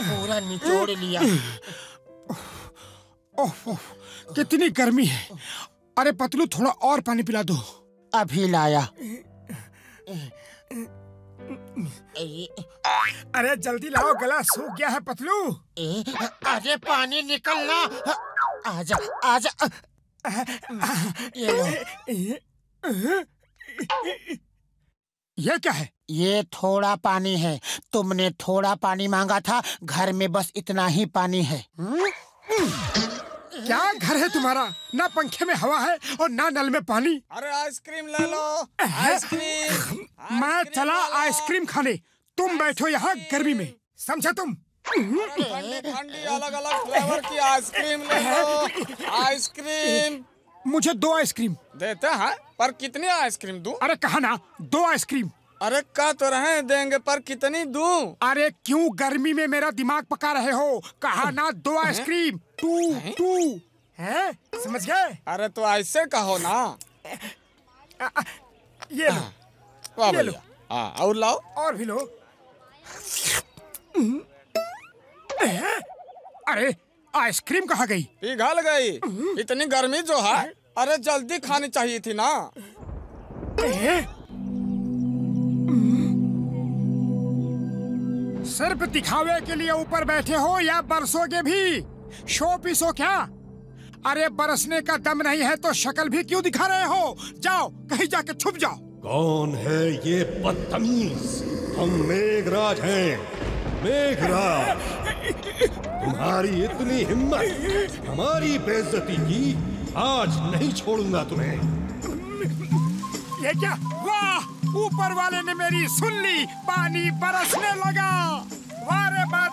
पूरा निचोड़ लिया। ओह कितनी गर्मी है। अरे पतलू थोड़ा और पानी पिला दो। अभी लाया। अरे जल्दी लाओ गला सूख गया है पतलू। अरे पानी निकलना। आजा आजा। ये लो। ये क्या है? ये थोड़ा पानी है। तुमने थोड़ा पानी मांगा था घर में बस इतना ही पानी है? क्या घर है तुम्हारा? ना पंखे में हवा है और ना नल में पानी। अरे आइसक्रीम ले लो। आइसक्रीम मैं चला आइसक्रीम खाने। तुम बैठो यहाँ गर्मी में। समझा तुम? ठंडी ठंडी अलग अलग फ्लेवर की आइसक्रीम ले लो। आइसक्रीम। मुझे दो आइसक्रीम। देते हैं पर कितनी आइसक्रीम दूँ? अरे कहा ना दो आइसक्रीम। अरे का तो रहे देंगे पर कितनी दूँ? अरे क्यों गर्मी में मेरा दिमाग पका रहे हो? कहा ना दो आइसक्रीम। To to. है? समझ गए? अरे तो ऐसे कहो ना। ये लो। वाह ये लो। हाँ और लाओ। और भी लो। अरे आइसक्रीम कहाँ गई? पिघल गई। इतनी गर्मी जो है अरे जल्दी खानी चाहिए थी ना। सिर्फ़ दिखावे के लिए ऊपर बैठे हो या बरसोगे भी? शो पीस हो क्या? अरे बरसने का दम नहीं है तो शक्ल भी क्यों दिखा रहे हो? जाओ कहीं जाके छुप जाओ। कौन है ये बदतमीज? हम मेघराज हैं। मेघराज तुम्हारी इतनी हिम्मत हमारी बेइज्जती की आज नहीं छोड़ूँगा तुम्हें। ये क्या? वाह! ऊपर वाले ने मेरी सुन ली पानी बरसने लगा। वारे बार